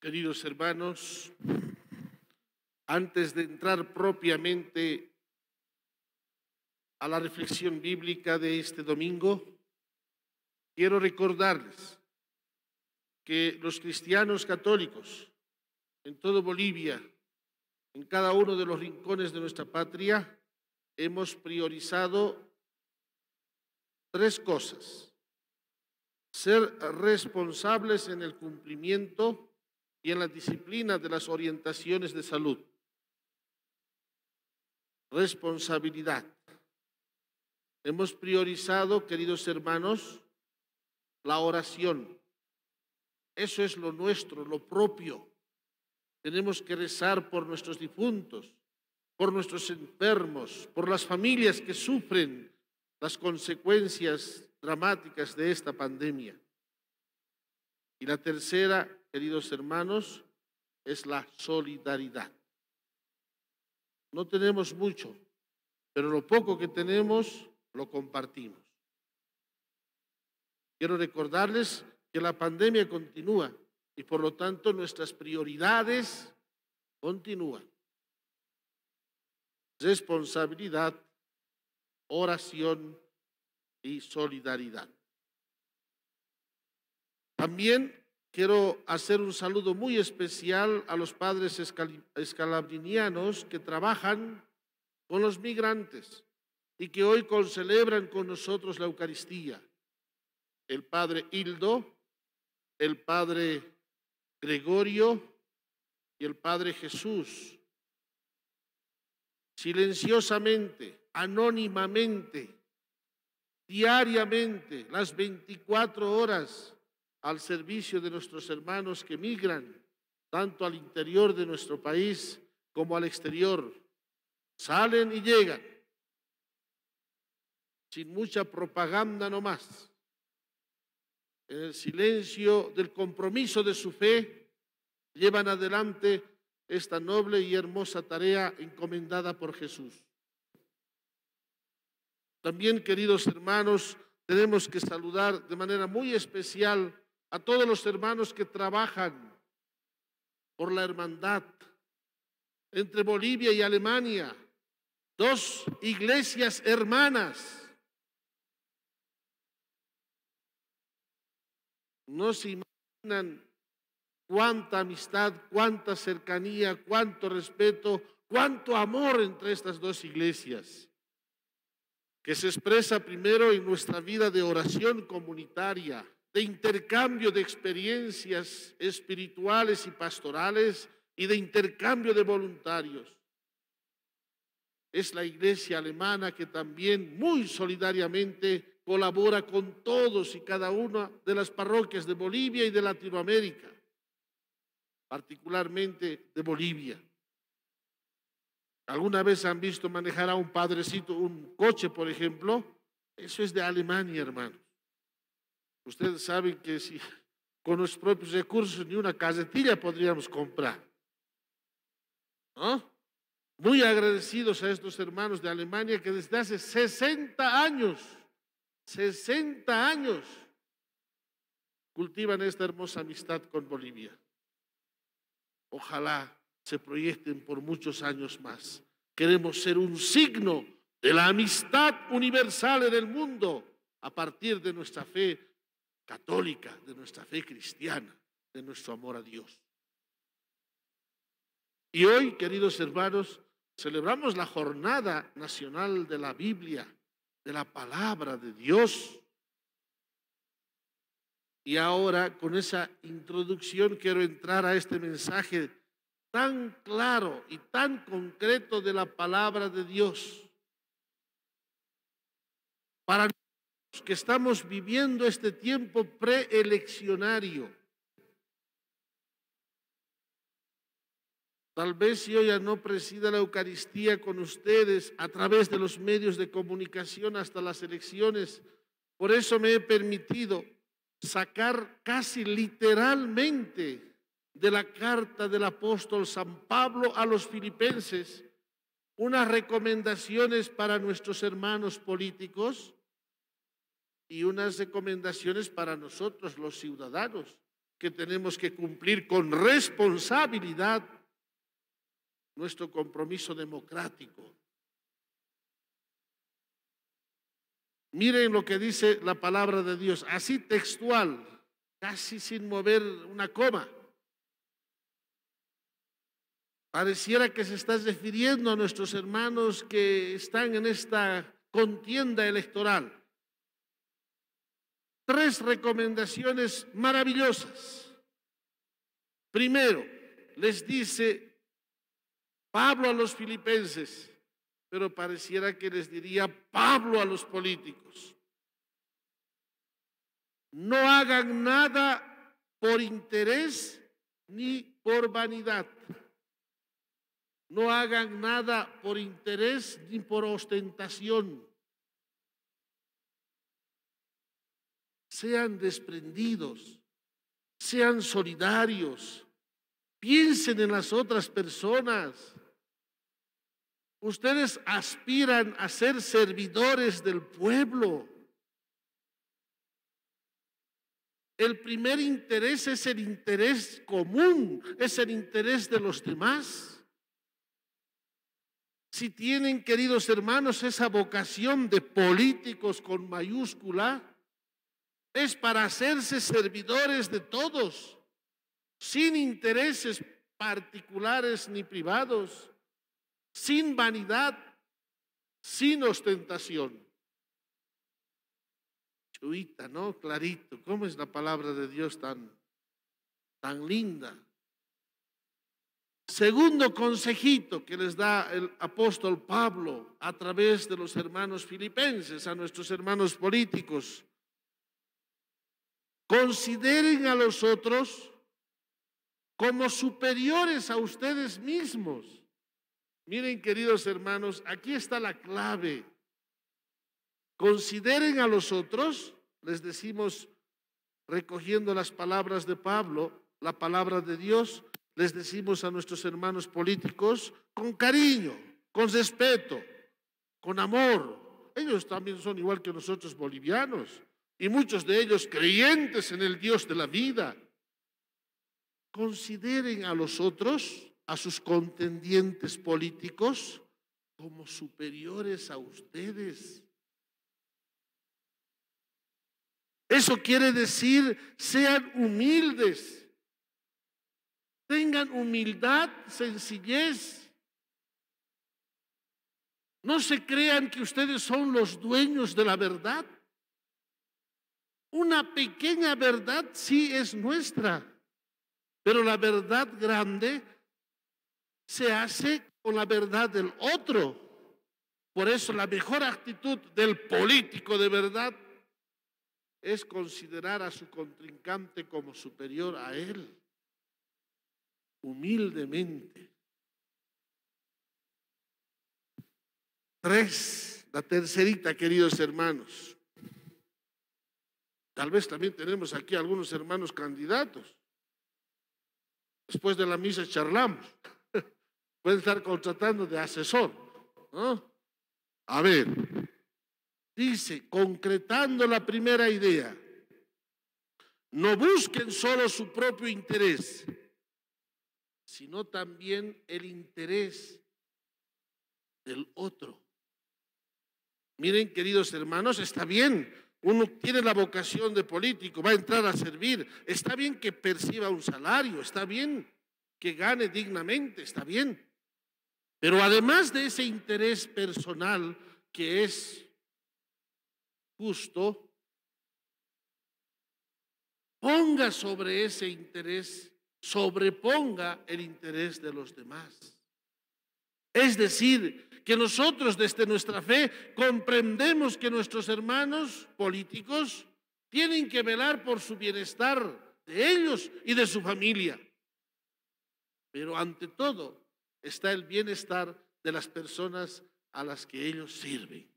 Queridos hermanos, antes de entrar propiamente a la reflexión bíblica de este domingo, quiero recordarles que los cristianos católicos en todo Bolivia, en cada uno de los rincones de nuestra patria, hemos priorizado tres cosas. Ser responsables en el cumplimiento y en la disciplina de las orientaciones de salud. Responsabilidad. Hemos priorizado, queridos hermanos, la oración. Eso es lo nuestro, lo propio. Tenemos que rezar por nuestros difuntos, por nuestros enfermos, por las familias que sufren las consecuencias dramáticas de esta pandemia. Y la tercera, queridos hermanos, es la solidaridad. No tenemos mucho, pero lo poco que tenemos lo compartimos. Quiero recordarles que la pandemia continúa y por lo tanto nuestras prioridades continúan. Responsabilidad, oración y solidaridad. También quiero hacer un saludo muy especial a los padres escalabrinianos que trabajan con los migrantes y que hoy celebran con nosotros la Eucaristía. El padre Hildo, el padre Gregorio y el padre Jesús. Silenciosamente, anónimamente, diariamente, las 24 horas al servicio de nuestros hermanos que migran, tanto al interior de nuestro país como al exterior. Salen y llegan, sin mucha propaganda nomás. En el silencio del compromiso de su fe, llevan adelante esta noble y hermosa tarea encomendada por Jesús. También, queridos hermanos, tenemos que saludar de manera muy especial a todos los hermanos que trabajan por la hermandad entre Bolivia y Alemania, dos iglesias hermanas. No se imaginan cuánta amistad, cuánta cercanía, cuánto respeto, cuánto amor entre estas dos iglesias que se expresa primero en nuestra vida de oración comunitaria, de intercambio de experiencias espirituales y pastorales y de intercambio de voluntarios. Es la iglesia alemana que también muy solidariamente colabora con todos y cada una de las parroquias de Bolivia y de Latinoamérica, particularmente de Bolivia. ¿Alguna vez han visto manejar a un padrecito un coche, por ejemplo? Eso es de Alemania, hermanos. Ustedes saben que si con los propios recursos ni una casetilla podríamos comprar. Muy agradecidos a estos hermanos de Alemania que desde hace 60 años, 60 años, cultivan esta hermosa amistad con Bolivia. Ojalá se proyecten por muchos años más. Queremos ser un signo de la amistad universal en el mundo a partir de nuestra fe católica, de nuestra fe cristiana, de nuestro amor a Dios. Y hoy, queridos hermanos, celebramos la jornada nacional de la Biblia, de la palabra de Dios. Y ahora, con esa introducción, quiero entrar a este mensaje tan claro y tan concreto de la palabra de Dios. Para que estamos viviendo este tiempo preeleccionario, Tal vez yo ya no presida la Eucaristía con ustedes a través de los medios de comunicación hasta las elecciones. Por eso me he permitido sacar casi literalmente de la carta del apóstol San Pablo a los filipenses unas recomendaciones para nuestros hermanos políticos y unas recomendaciones para nosotros los ciudadanos, que tenemos que cumplir con responsabilidad nuestro compromiso democrático. Miren lo que dice la palabra de Dios, así textual, casi sin mover una coma. Pareciera que se está refiriendo a nuestros hermanos que están en esta contienda electoral. Tres recomendaciones maravillosas. Primero, les dice Pablo a los filipenses, pero pareciera que les diría Pablo a los políticos. No hagan nada por interés ni por vanidad. No hagan nada por interés ni por ostentación. Sean desprendidos, sean solidarios, piensen en las otras personas. Ustedes aspiran a ser servidores del pueblo. El primer interés es el interés común, es el interés de los demás. Si tienen, queridos hermanos, esa vocación de políticos con mayúscula, es para hacerse servidores de todos, sin intereses particulares ni privados, sin vanidad, sin ostentación. Chuita, ¿no? Clarito, ¿cómo es la palabra de Dios tan, tan linda? Segundo consejito que les da el apóstol Pablo a través de los hermanos filipenses, a nuestros hermanos políticos. Consideren a los otros como superiores a ustedes mismos. Miren, queridos hermanos, aquí está la clave. Consideren a los otros, les decimos, recogiendo las palabras de Pablo, la palabra de Dios, les decimos a nuestros hermanos políticos con cariño, con respeto, con amor. Ellos también son igual que nosotros bolivianos y muchos de ellos creyentes en el Dios de la vida. Consideren a los otros, a sus contendientes políticos, como superiores a ustedes. Eso quiere decir, sean humildes Tengan humildad, sencillez. No se crean que ustedes son los dueños de la verdad. Una pequeña verdad sí es nuestra, pero la verdad grande se hace con la verdad del otro. Por eso la mejor actitud del político de verdad es considerar a su contrincante como superior a él humildemente. Tres, la tercerita, queridos hermanos. Tal vez también tenemos aquí algunos hermanos candidatos. Después de la misa charlamos. Pueden estar contratando de asesor. A ver, dice, concretando la primera idea, no busquen solo su propio interés, sino también el interés del otro. Miren, queridos hermanos, está bien, uno tiene la vocación de político, va a entrar a servir, está bien que perciba un salario, está bien que gane dignamente, está bien. Pero además de ese interés personal que es justo, ponga sobre ese interés sobreponga el interés de los demás. Es decir, que nosotros desde nuestra fe comprendemos que nuestros hermanos políticos tienen que velar por su bienestar de ellos y de su familia. Pero ante todo está el bienestar de las personas a las que ellos sirven.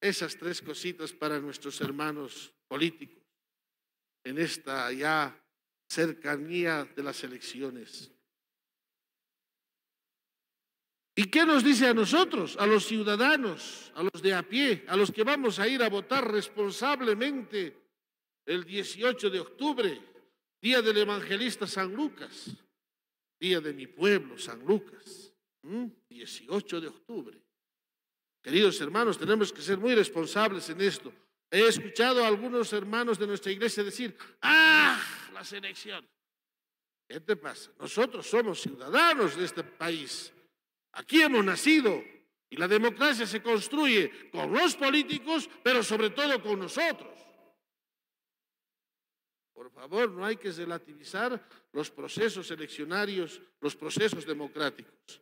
Esas tres cositas para nuestros hermanos políticos en esta ya cercanía de las elecciones. ¿Y qué nos dice a nosotros, a los ciudadanos, a los de a pie, a los que vamos a ir a votar responsablemente el 18 de octubre, día del evangelista San Lucas, día de mi pueblo, San Lucas, 18 de octubre. Queridos hermanos, tenemos que ser muy responsables en esto. He escuchado a algunos hermanos de nuestra iglesia decir, ah, las elecciones. ¿Qué te pasa? Nosotros somos ciudadanos de este país. Aquí hemos nacido y la democracia se construye con los políticos, pero sobre todo con nosotros. Por favor, no hay que relativizar los procesos eleccionarios, los procesos democráticos.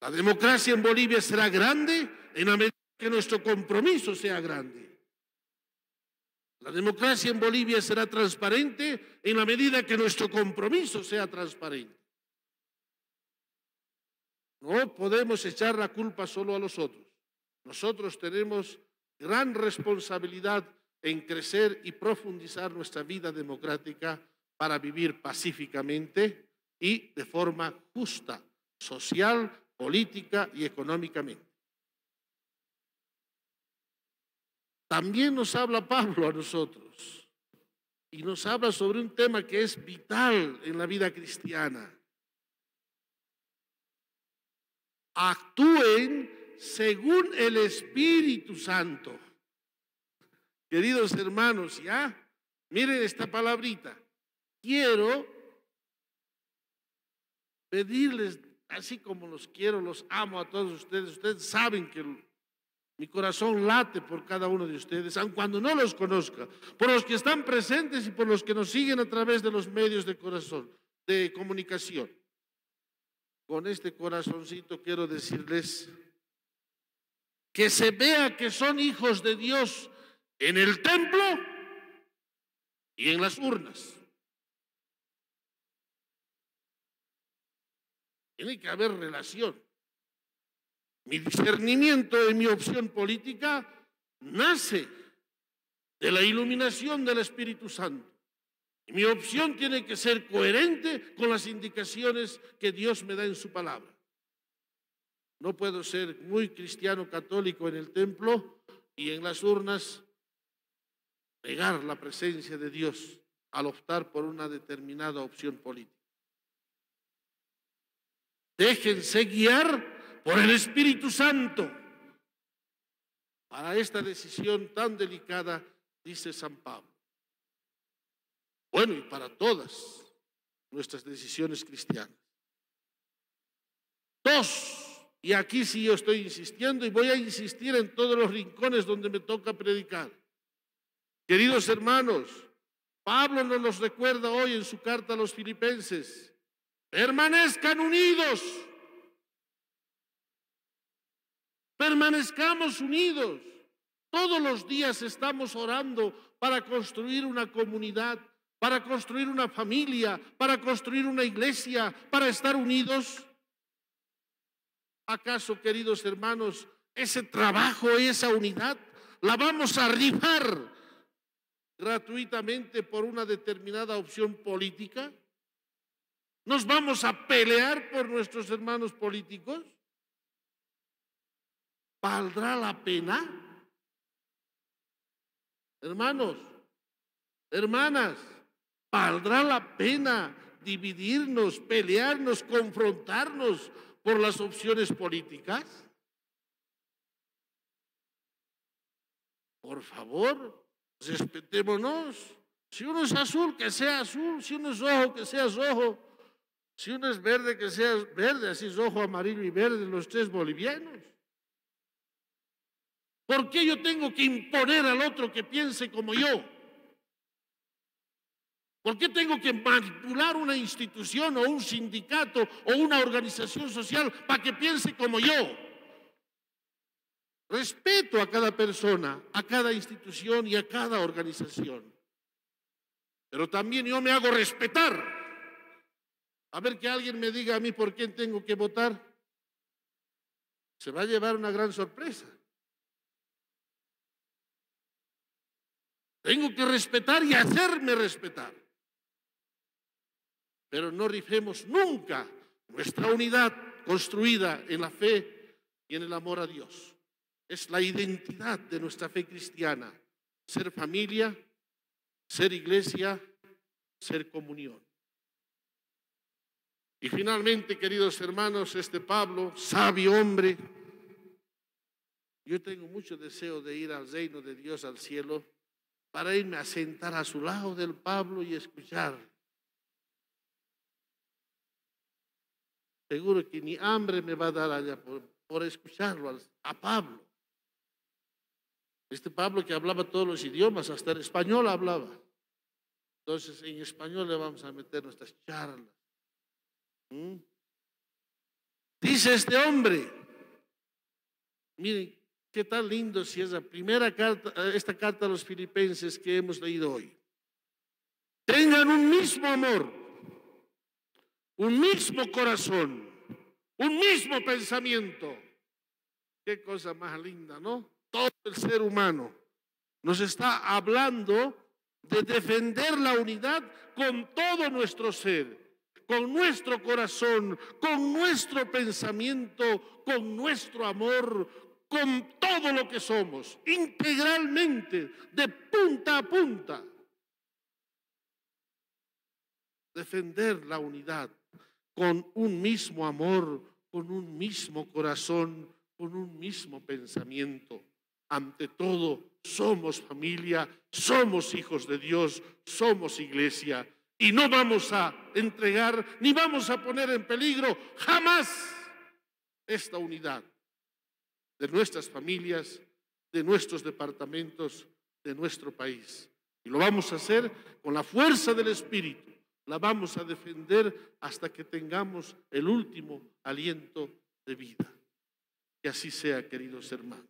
La democracia en Bolivia será grande en la medida que nuestro compromiso sea grande. La democracia en Bolivia será transparente en la medida que nuestro compromiso sea transparente. No podemos echar la culpa solo a los otros. Nosotros tenemos gran responsabilidad en crecer y profundizar nuestra vida democrática para vivir pacíficamente y de forma justa, social, política y económicamente. También nos habla Pablo a nosotros y nos habla sobre un tema que es vital en la vida cristiana. Actúen según el Espíritu Santo. Queridos hermanos, ya, miren esta palabrita. Quiero pedirles, así como los quiero, los amo a todos ustedes. Ustedes saben que mi corazón late por cada uno de ustedes, aun cuando no los conozca, por los que están presentes y por los que nos siguen a través de los medios de corazón, de comunicación. Con este corazoncito quiero decirles que se vea que son hijos de Dios en el templo y en las urnas. Tiene que haber relación. Mi discernimiento de mi opción política nace de la iluminación del Espíritu Santo. Mi opción tiene que ser coherente con las indicaciones que Dios me da en su palabra. No puedo ser muy cristiano católico en el templo y en las urnas negar la presencia de Dios al optar por una determinada opción política. Déjense guiar por el Espíritu Santo para esta decisión tan delicada, dice San Pablo. Bueno, y para todas nuestras decisiones cristianas. Dos, y aquí sí yo estoy insistiendo y voy a insistir en todos los rincones donde me toca predicar. Queridos hermanos, Pablo nos los recuerda hoy en su carta a los filipenses. Permanezcan unidos Permanezcamos unidos. Todos los días estamos orando para construir una comunidad, para construir una familia, para construir una iglesia, para estar unidos. ¿Acaso, queridos hermanos, ese trabajo, esa unidad, la vamos a rifar gratuitamente por una determinada opción política? ¿Nos vamos a pelear por nuestros hermanos políticos? ¿Valdrá la pena? Hermanos, hermanas, ¿valdrá la pena dividirnos, pelearnos, confrontarnos por las opciones políticas? Por favor, respetémonos. Si uno es azul, que sea azul. Si uno es rojo, que sea rojo. Si uno es verde, que sea verde. Así es rojo, amarillo y verde, los tres bolivianos. ¿Por qué yo tengo que imponer al otro que piense como yo? ¿Por qué tengo que manipular una institución o un sindicato o una organización social para que piense como yo? Respeto a cada persona, a cada institución y a cada organización. Pero también yo me hago respetar. A ver que alguien me diga a mí por quién tengo que votar. Se va a llevar una gran sorpresa. Tengo que respetar y hacerme respetar. Pero no rifemos nunca nuestra unidad construida en la fe y en el amor a Dios. Es la identidad de nuestra fe cristiana. ser familia, ser iglesia, ser comunión. Y finalmente, queridos hermanos, este Pablo, sabio hombre, yo tengo mucho deseo de ir al reino de Dios, al cielo, para irme a sentar a su lado del Pablo y escuchar. Seguro que ni hambre me va a dar allá por, escucharlo a Pablo. Este Pablo que hablaba todos los idiomas, hasta el español hablaba. Entonces en español le vamos a meter nuestras charlas. ¿Mm? Dice este hombre, miren, qué tan lindo si es la primera carta, esta carta a los filipenses que hemos leído hoy. Tengan un mismo amor, un mismo corazón, un mismo pensamiento. Qué cosa más linda, ¿no? Todo el ser humano nos está hablando de defender la unidad con todo nuestro ser, con nuestro corazón, con nuestro pensamiento, con nuestro amor, con todo lo que somos, integralmente, de punta a punta. Defender la unidad con un mismo amor, con un mismo corazón, con un mismo pensamiento. Ante todo, somos familia, somos hijos de Dios, somos iglesia y no vamos a entregar ni vamos a poner en peligro jamás esta unidad de nuestras familias, de nuestros departamentos, de nuestro país. Y lo vamos a hacer con la fuerza del Espíritu. La vamos a defender hasta que tengamos el último aliento de vida. Que así sea, queridos hermanos.